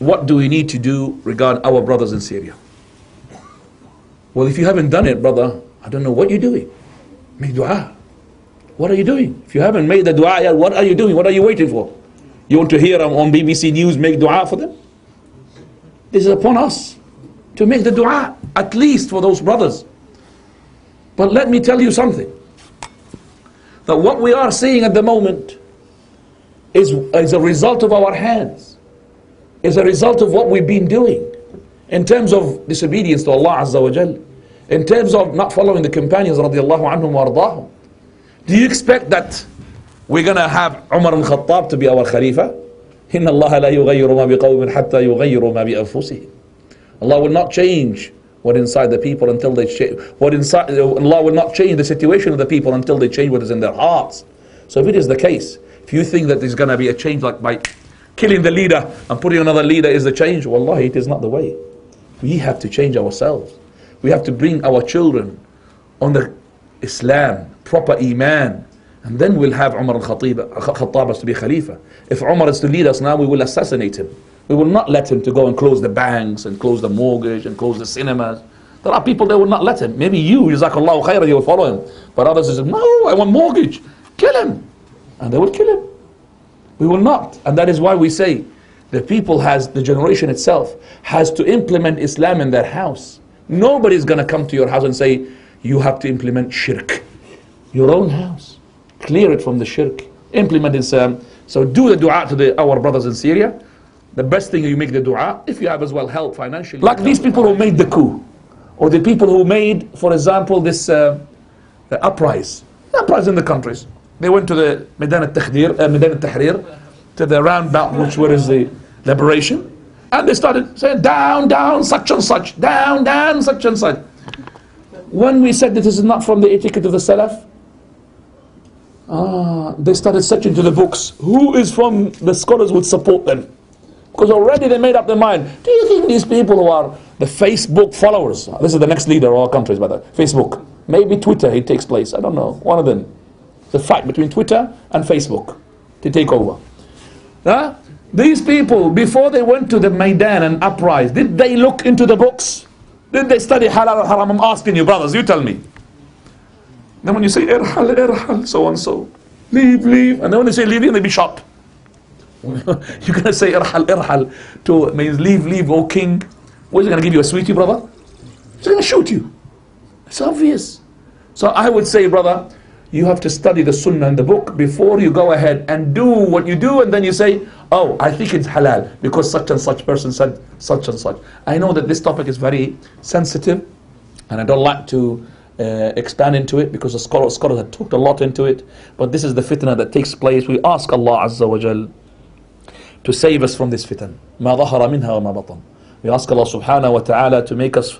what do we need to do regarding our brothers in Syria? Well, if you haven't done it, brother, I don't know what you're doing. Make dua. What are you doing? If you haven't made the dua yet, what are you doing? What are you waiting for? You want to hear on BBC News make dua for them? This is upon us to make the dua, at least for those brothers. But let me tell you something. That what we are seeing at the moment is, is a result of our hands, is a result of what we've been doing in terms of disobedience to Allah Azza wa Jal, in terms of not following the companions radiallahu anhum wa ardahum. Do you expect that we're going to have Umar al-Khattab to be our Khalifa? إن الله لا يغير ما بقوم حتى يغيروا ما بأنفسهم. Allah will not change what inside the people until they change. What inside Allah will not change the situation of the people until they change what is in their hearts. So if it is the case, if you think that there's going to be a change like by killing the leader and putting another leader is the change, wallahi, it is not the way. We have to change ourselves. We have to bring our children on the Islam, proper Iman, and then we'll have Umar al-Khattab to be Khalifa. If Umar is to lead us now, we will assassinate him. We will not let him to go and close the banks and close the mortgage and close the cinemas. There are people that will not let him. Maybe you, Jazakallah khairah, you will follow him. But others say, no, I want mortgage. Kill him. And they will kill him. We will not. And that is why we say, the people has, the generation itself, has to implement Islam in their house. Nobody is going to come to your house and say, you have to implement shirk. Your own house. Clear it from the shirk. Implement Islam. So do the dua to the, our brothers in Syria. The best thing you make the dua, if you have as well help financially. Like these people who made the coup. Or the people who made, for example, this uh, uprising. Uprising in the countries. They went to the Medan al-Tahrir, uh, Medan al-Tahrir, to the roundabout, which where is the liberation. And they started saying, down, down, such and such, down, down, such and such. When we said that this is not from the etiquette of the Salaf, ah, they started searching to the books. Who is from the scholars would support them? Because already they made up their mind. Do you think these people who are the Facebook followers, this is the next leader of our countries, by the way, Facebook, maybe Twitter, it takes place, I don't know, one of them. The fight between Twitter and Facebook to take over. Huh? These people, before they went to the Maidan and uprise, did they look into the books? Did they study halal or haram? I'm asking you, brothers, you tell me. Then when you say irhal, irhal, so and so, leave, leave, and then when they say leave, they be shot. You're going to say irhal, irhal to means leave, leave, O king. What is he going to give you a sweetie, brother? He's going to shoot you. It's obvious. So I would say, brother, you have to study the sunnah in the book before you go ahead and do what you do and then you say, oh, I think it's halal because such and such person said such and such. I know that this topic is very sensitive and I don't like to uh, expand into it because the scholars, scholars have talked a lot into it. But this is the fitna that takes place. We ask Allah Azza wa Jal to save us from this fitan. ما ظهر منها وما بطن. We ask Allah subhanahu wa ta'ala to make us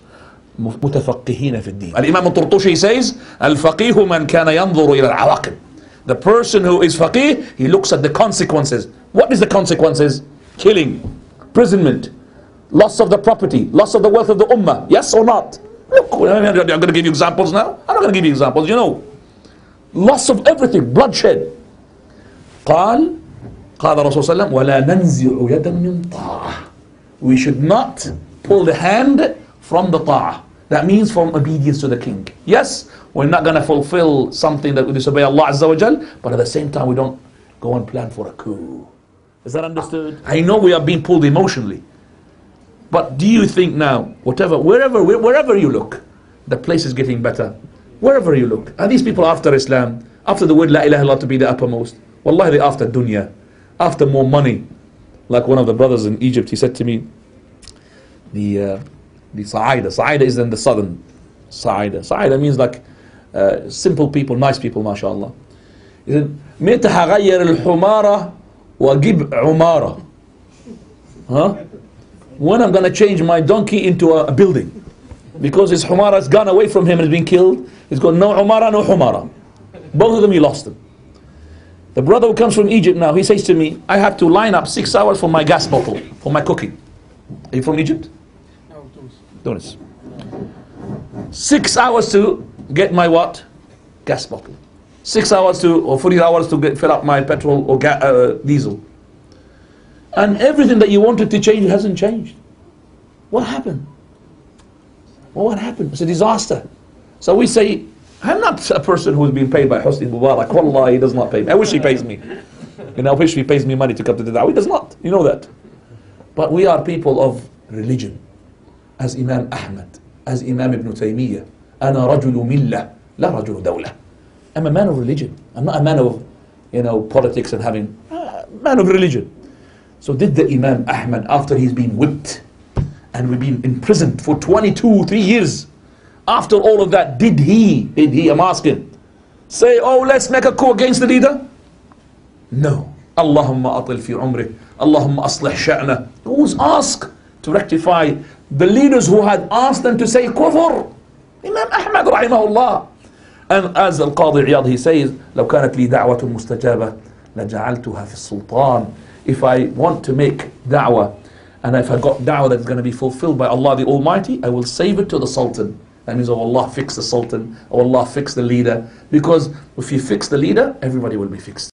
متفقهين في الدين. الإمام الطرطوشي says الفقيه من كان ينظر إلى العواقب. The person who is faqih, he looks at the consequences. What is the consequences? Killing, imprisonment, loss of the property, loss of the wealth of the ummah. Yes or not? Look, I'm going to give you examples now. I'm not going to give you examples, you know. Loss of everything, bloodshed. قال قال الرسول صلى الله عليه وسلم ولا ننزع يدا من طاعة. We should not pull the hand from the ta'ah. That means from obedience to the king. Yes, we're not going to fulfill something that we disobey Allah Azza wa Jal, but at the same time we don't go and plan for a coup. Is that understood? I know we are being pulled emotionally. But do you think now, whatever, wherever, wherever you look, the place is getting better. Wherever you look. Are these people after Islam? After the word La ilaha illallah to be the uppermost? Wallahi, they after dunya. After more money. Like one of the brothers in Egypt, he said to me, the, uh, the Sa'ida. Sa'ida is in the southern Sa'ida. Sa'ida means like uh, simple people, nice people, mashallah. He said, متى هغير الحمارة وأجيب عمارة? Huh? When I'm going to change my donkey into a, a building. Because his humara has gone away from him and has been killed. He's got no humara, no humara. Both of them, he lost them. The brother who comes from Egypt now, he says to me, I have to line up six hours for my gas bottle, for my cooking. Are you from Egypt? Tunis. Six hours to get my what? Gas bottle. Six hours to, or 40 hours to get, fill up my petrol or ga, uh, diesel. And everything that you wanted to change hasn't changed. What happened? Well, what happened? It's a disaster. So we say, I'm not a person who's been paid by Hosni Mubarak. Wallah, he does not pay me. I wish he pays me. You know, I wish he pays me money to come to the da'wah. He does not. You know that. But we are people of religion. As Imam Ahmad, as Imam Ibn Taymiyyah. أنا رجل ملة لا رجل دولة. I'm a man of religion. I'm not a man of, you know, politics and having, uh, man of religion. So did the Imam Ahmad after he's been whipped and we've been imprisoned for 22, 3 years. After all of that, did he, did he, I'm asking, say, oh, let's make a coup against the leader? No. Allahumma atil fi umrih. Allahumma aslih sha'na. Who was asked to rectify the leaders who had asked them to say kufr? Imam Ahmad rahimahullah. And as Al-Qadi Iyad he says, لو كانت لي دعوة مستجابة لجعلتها في السلطان. If I want to make da'wah and if I got da'wah that's going to be fulfilled by Allah the Almighty, I will save it to the Sultan. That means, oh Allah, fix the Sultan. Oh Allah, fix the leader. Because if you fix the leader, everybody will be fixed.